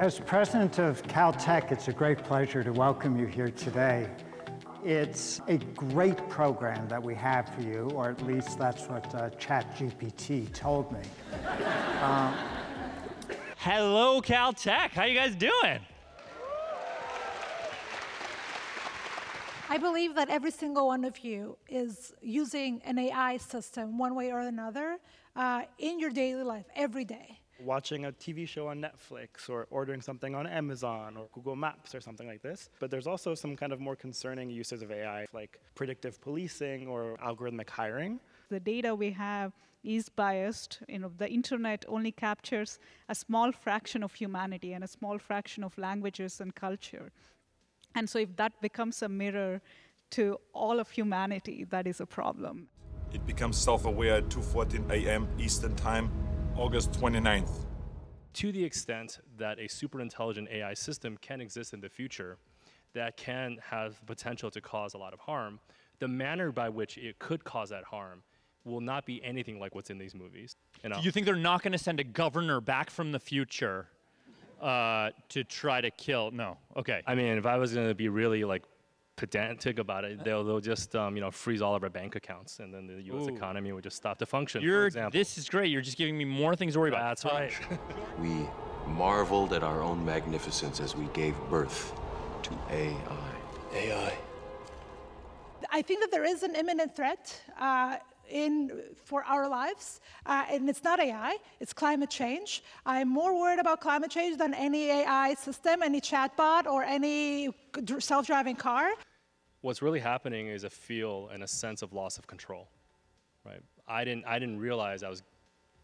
As president of Caltech, it's a great pleasure to welcome you here today. It's a great program that we have for you, or at least that's what uh, ChatGPT told me. Um, Hello, Caltech. How you guys doing? I believe that every single one of you is using an AI system one way or another uh, in your daily life every day. Watching a TV show on Netflix or ordering something on Amazon or Google Maps or something like this. But there's also some kind of more concerning uses of AI like predictive policing or algorithmic hiring. The data we have is biased. You know, the internet only captures a small fraction of humanity and a small fraction of languages and culture. And so if that becomes a mirror to all of humanity, that is a problem. It becomes self-aware at 2.14 a.m. Eastern Time, August 29th. To the extent that a super intelligent AI system can exist in the future that can have the potential to cause a lot of harm, the manner by which it could cause that harm will not be anything like what's in these movies. You know? You think they're not going to send a governor back from the future uh, to try to kill. No. Okay. I mean, if I was going to be really like pedantic about it, they'll, they'll just um, you know freeze all of our bank accounts, and then the U.S. Ooh. economy would just stop to function. You're, This is great. You're just giving me more things to worry about. That's right. we marveled at our own magnificence as we gave birth to AI. AI. I think that there is an imminent threat. Uh, in, for our lives. Uh, and it's not AI, it's climate change. I'm more worried about climate change than any AI system, any chatbot, or any self-driving car. What's really happening is a feel and a sense of loss of control, right? I didn't, I didn't realize I was,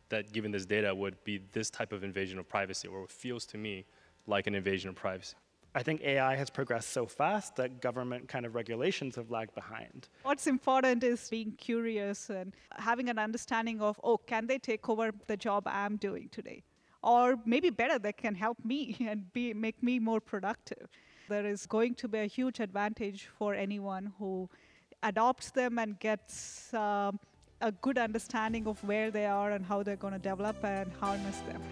that given this data would be this type of invasion of privacy, or it feels to me like an invasion of privacy. I think AI has progressed so fast that government kind of regulations have lagged behind. What's important is being curious and having an understanding of, oh, can they take over the job I'm doing today? Or maybe better, they can help me and be, make me more productive. There is going to be a huge advantage for anyone who adopts them and gets um, a good understanding of where they are and how they're going to develop and harness them.